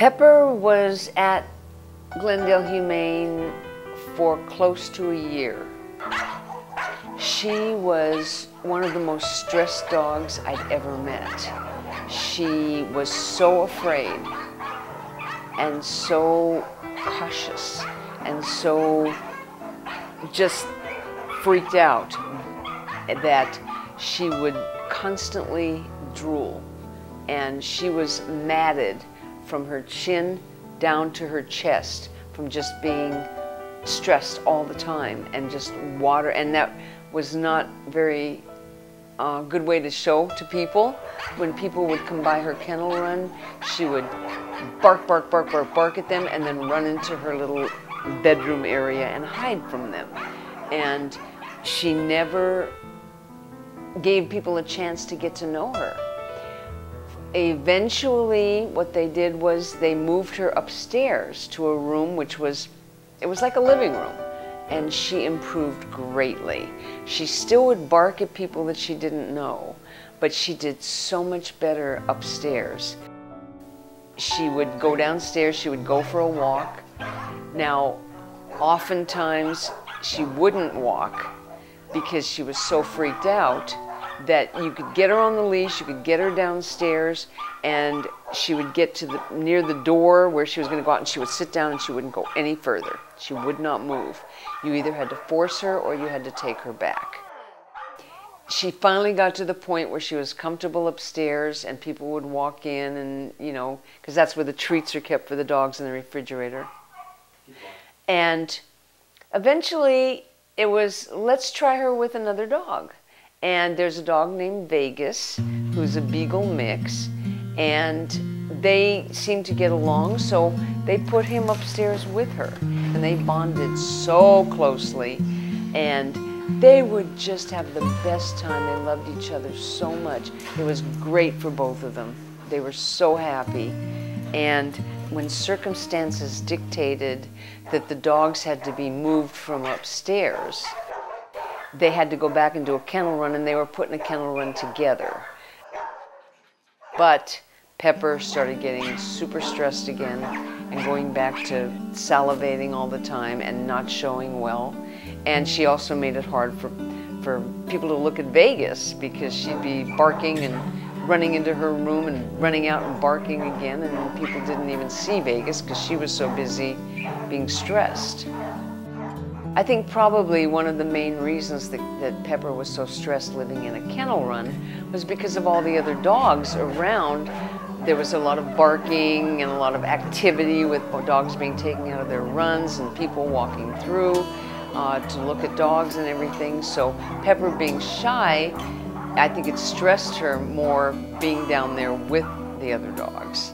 Pepper was at Glendale Humane for close to a year. She was one of the most stressed dogs I'd ever met. She was so afraid and so cautious and so just freaked out that she would constantly drool and she was matted from her chin down to her chest from just being stressed all the time and just water and that was not very uh, good way to show to people. When people would come by her kennel run she would bark bark bark bark bark at them and then run into her little bedroom area and hide from them. And she never gave people a chance to get to know her eventually what they did was they moved her upstairs to a room which was it was like a living room and she improved greatly. She still would bark at people that she didn't know but she did so much better upstairs. She would go downstairs she would go for a walk. Now oftentimes she wouldn't walk because she was so freaked out that you could get her on the leash, you could get her downstairs, and she would get to the near the door where she was going to go out, and she would sit down and she wouldn't go any further. She would not move. You either had to force her or you had to take her back. She finally got to the point where she was comfortable upstairs, and people would walk in, and you know, because that's where the treats are kept for the dogs in the refrigerator. And eventually, it was let's try her with another dog and there's a dog named Vegas who's a beagle mix. And they seem to get along so they put him upstairs with her. And they bonded so closely. And they would just have the best time. They loved each other so much. It was great for both of them. They were so happy. And when circumstances dictated that the dogs had to be moved from upstairs they had to go back and do a kennel run and they were putting a kennel run together. But Pepper started getting super stressed again and going back to salivating all the time and not showing well. And she also made it hard for, for people to look at Vegas because she'd be barking and running into her room and running out and barking again and people didn't even see Vegas because she was so busy being stressed. I think probably one of the main reasons that, that, Pepper was so stressed living in a kennel run was because of all the other dogs around. There was a lot of barking and a lot of activity with dogs being taken out of their runs and people walking through uh, to look at dogs and everything. So Pepper being shy, I think it stressed her more being down there with the other dogs.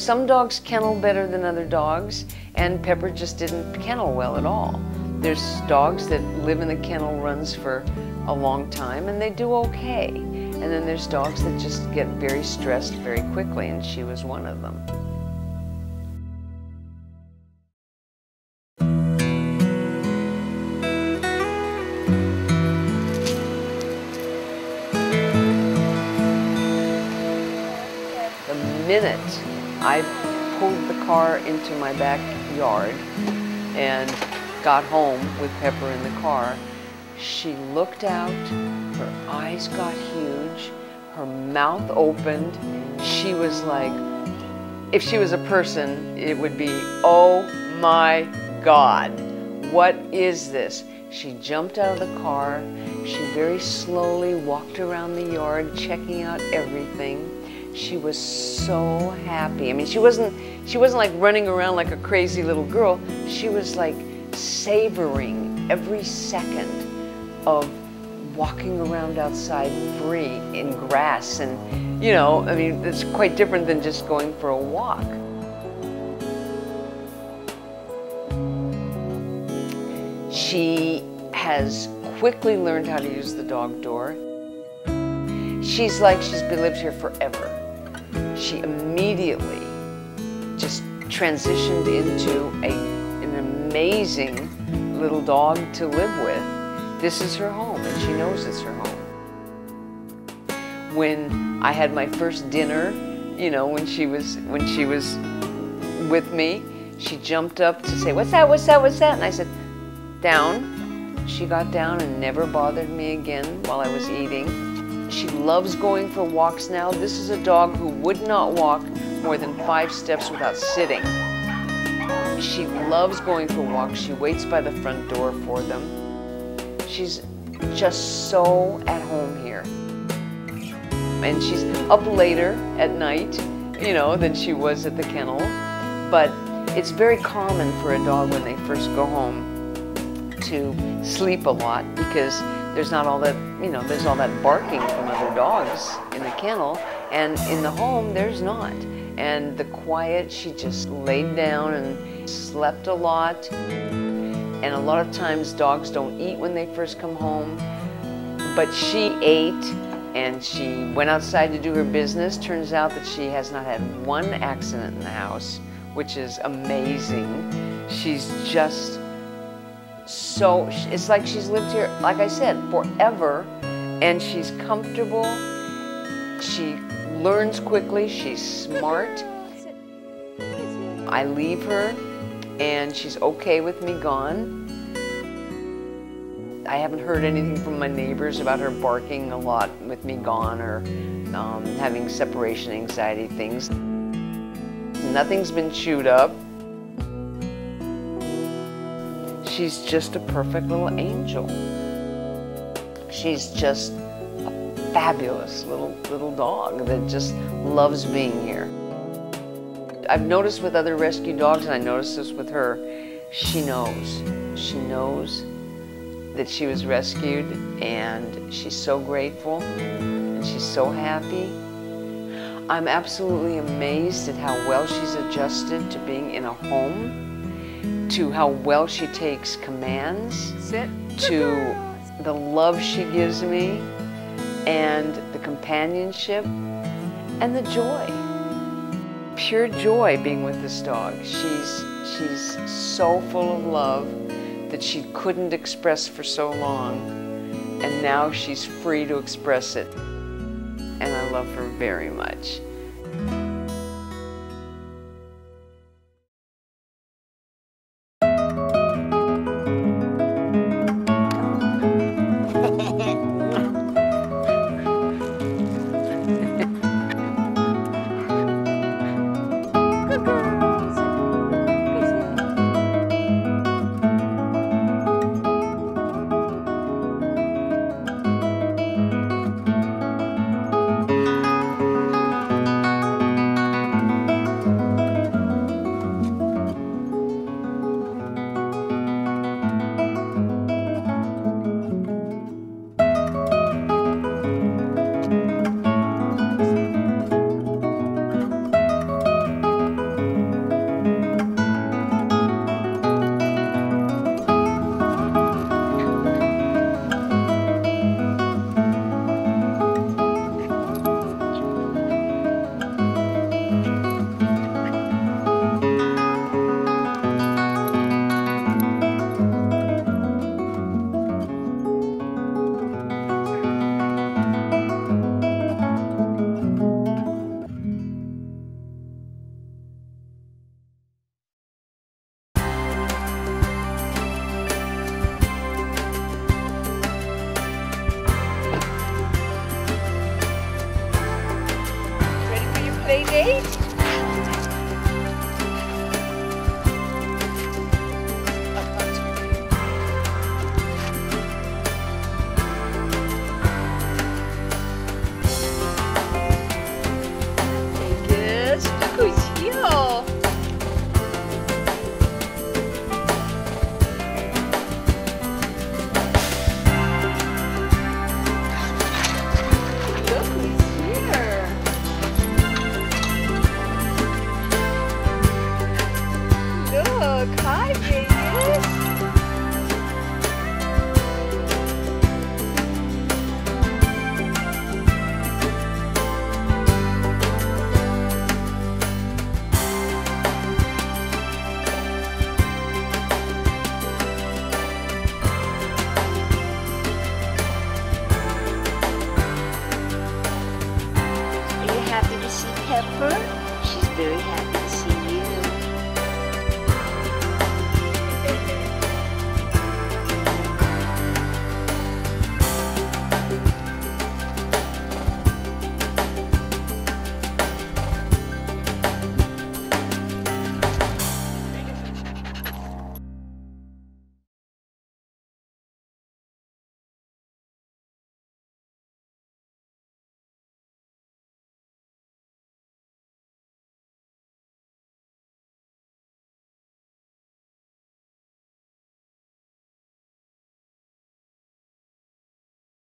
Some dogs kennel better than other dogs, and Pepper just didn't kennel well at all. There's dogs that live in the kennel runs for a long time and they do okay. And then there's dogs that just get very stressed very quickly, and she was one of them. The minute I pulled the car into my backyard and got home with Pepper in the car. She looked out, her eyes got huge, her mouth opened. She was like, if she was a person, it would be, oh my God, what is this? She jumped out of the car. She very slowly walked around the yard, checking out everything she was so happy. I mean, she wasn't she wasn't like running around like a crazy little girl. She was like savoring every second of walking around outside free in grass and you know, I mean, it's quite different than just going for a walk. She has quickly learned how to use the dog door. She's like she's been lived here forever she immediately just transitioned into a, an amazing little dog to live with. This is her home, and she knows it's her home. When I had my first dinner you know, when she was when she was with me, she jumped up to say, "What's that? What's that? What's that?" And I said, "Down." She got down and never bothered me again while I was eating. She loves going for walks now. This is a dog who would not walk more than five steps without sitting. She loves going for walks. She waits by the front door for them. She's just so at home here. And she's up later at night, you know, than she was at the kennel. But it's very common for a dog when they first go home to sleep a lot because there's not all that, you know, there's all that barking from other dogs in the kennel. And in the home, there's not. And the quiet, she just laid down and slept a lot. And a lot of times dogs don't eat when they first come home. But she ate and she went outside to do her business. Turns out that she has not had one accident in the house, which is amazing. She's just so, it's like she's lived here, like I said, forever. And she's comfortable. She learns quickly. She's smart. I leave her and she's okay with me gone. I haven't heard anything from my neighbors about her barking a lot with me gone or um, having separation anxiety things. Nothing's been chewed up. She's just a perfect little angel. She's just a fabulous little little dog that just loves being here. I've noticed with other rescue dogs, and I noticed this with her, she knows. She knows that she was rescued, and she's so grateful, and she's so happy. I'm absolutely amazed at how well she's adjusted to being in a home, to how well she takes commands, Sit. to the love she gives me, and the companionship, and the joy pure joy being with this dog. She's, she's so full of love that she couldn't express for so long, and now she's free to express it. And I love her very much. Ready love. She's very happy.